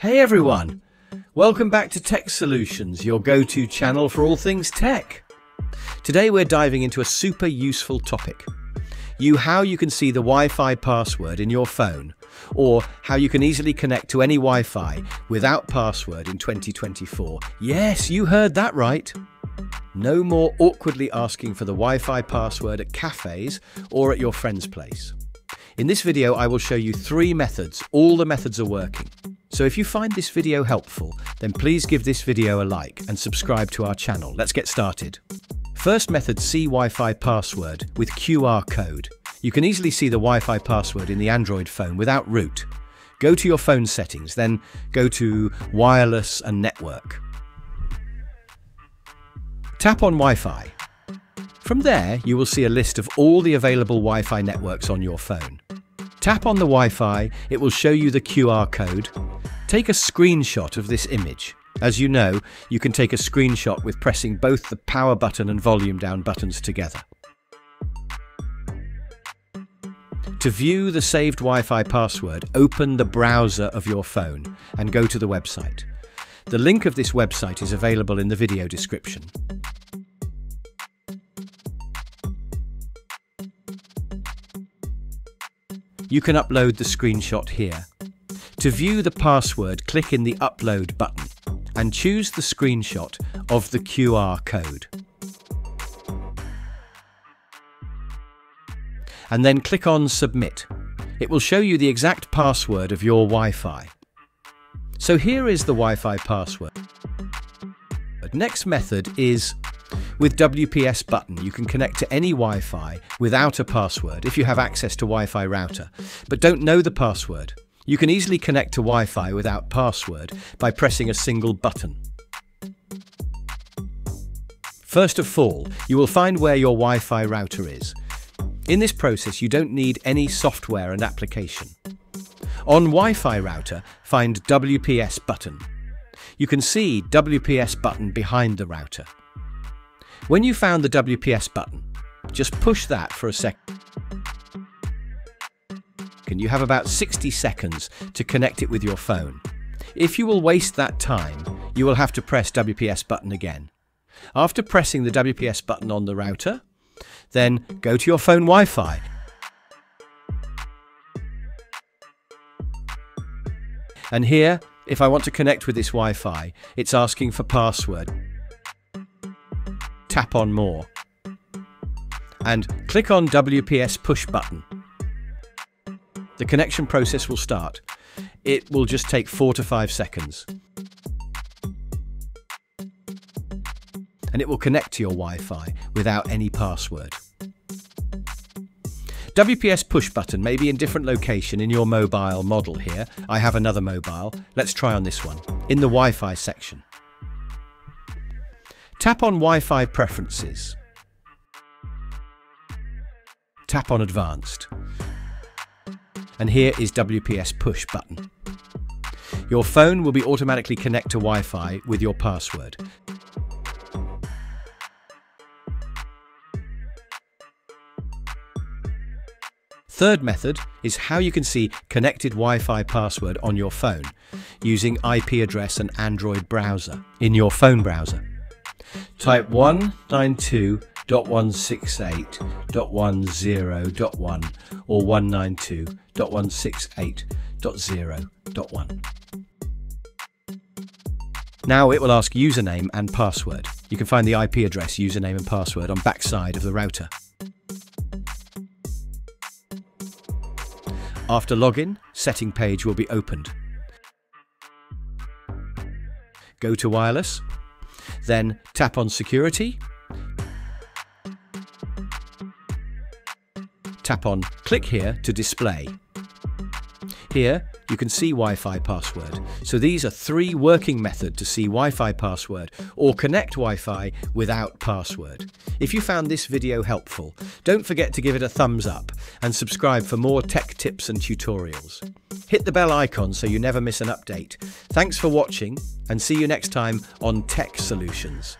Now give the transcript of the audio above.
Hey everyone! Welcome back to Tech Solutions, your go to channel for all things tech. Today we're diving into a super useful topic. You how you can see the Wi-Fi password in your phone, or how you can easily connect to any Wi-Fi without password in 2024. Yes, you heard that right. No more awkwardly asking for the Wi-Fi password at cafes or at your friend's place. In this video, I will show you three methods. All the methods are working. So if you find this video helpful, then please give this video a like and subscribe to our channel. Let's get started. First method, see Wi-Fi password with QR code. You can easily see the Wi-Fi password in the Android phone without root. Go to your phone settings, then go to wireless and network. Tap on Wi-Fi. From there, you will see a list of all the available Wi-Fi networks on your phone. Tap on the Wi-Fi, it will show you the QR code. Take a screenshot of this image. As you know, you can take a screenshot with pressing both the power button and volume down buttons together. To view the saved Wi-Fi password, open the browser of your phone and go to the website. The link of this website is available in the video description. You can upload the screenshot here. To view the password, click in the Upload button and choose the screenshot of the QR code. And then click on Submit. It will show you the exact password of your Wi-Fi. So here is the Wi-Fi password. Next method is with WPS button, you can connect to any Wi-Fi without a password if you have access to Wi-Fi router, but don't know the password. You can easily connect to Wi-Fi without password by pressing a single button. First of all, you will find where your Wi-Fi router is. In this process, you don't need any software and application. On Wi-Fi router, find WPS button. You can see WPS button behind the router. When you found the WPS button, just push that for a second. You have about 60 seconds to connect it with your phone. If you will waste that time, you will have to press WPS button again. After pressing the WPS button on the router, then go to your phone Wi-Fi. And here, if I want to connect with this Wi-Fi, it's asking for password tap on More. And click on WPS Push button. The connection process will start. It will just take four to five seconds. And it will connect to your Wi-Fi without any password. WPS push button may be in different location in your mobile model here. I have another mobile. Let's try on this one. In the Wi-Fi section. Tap on Wi-Fi Preferences. Tap on Advanced. And here is WPS Push button. Your phone will be automatically connect to Wi-Fi with your password. Third method is how you can see connected Wi-Fi password on your phone using IP address and Android browser in your phone browser. Type 192.168.10.1 or 192.168.0.1. Now it will ask username and password. You can find the IP address, username and password on backside of the router. After login, setting page will be opened. Go to wireless then tap on Security. Tap on Click here to display. Here, you can see Wi-Fi password. So these are three working methods to see Wi-Fi password or connect Wi-Fi without password. If you found this video helpful, don't forget to give it a thumbs up and subscribe for more tech tips and tutorials. Hit the bell icon so you never miss an update. Thanks for watching and see you next time on Tech Solutions.